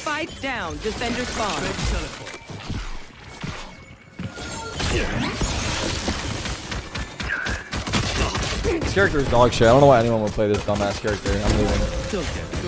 Fight down. Defender spawn. This character is dog shit. I don't know why anyone would play this dumbass character. I'm leaving.